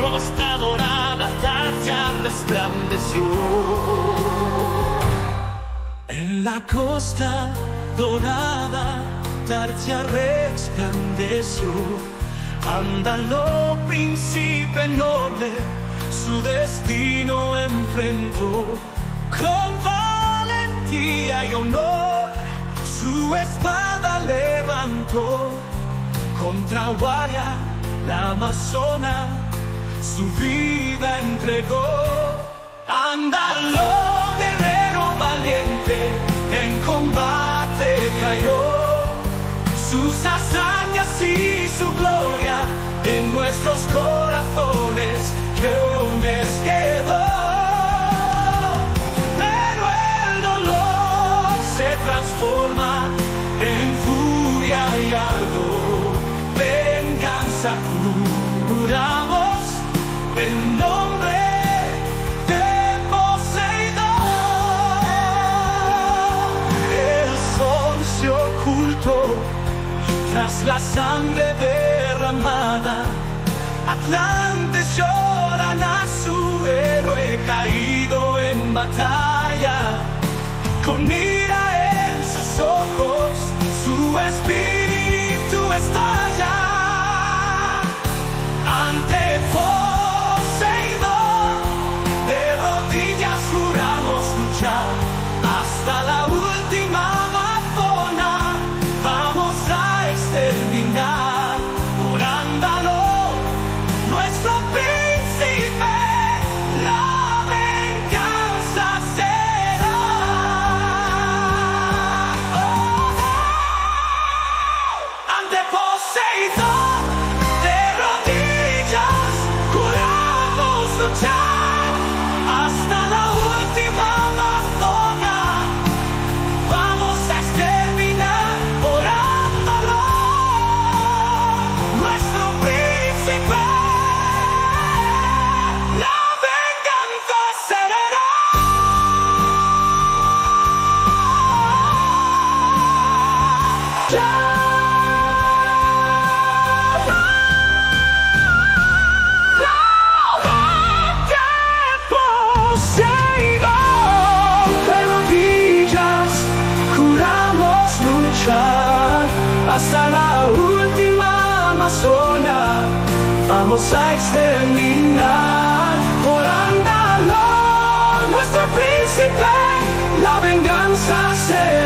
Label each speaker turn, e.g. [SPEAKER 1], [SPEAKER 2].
[SPEAKER 1] nuestra dorada ya resplandeció. En la costa dorada ya resplandeció. Ándalo, príncipe noble, su destino enfrentó. Con valentía y honor, su espada levantó contra Guaya, la Amazona su vida entregó. Ándalo, guerrero valiente, en combate cayó. Sus hazañas y su gloria en nuestros corazones tras la sangre derramada. Atlantes lloran a su héroe caído en batalla. Con ira en sus ojos, su espíritu estalla. Príncipe. La Vamos a exterminar por andalo nuestro príncipe. La venganza será.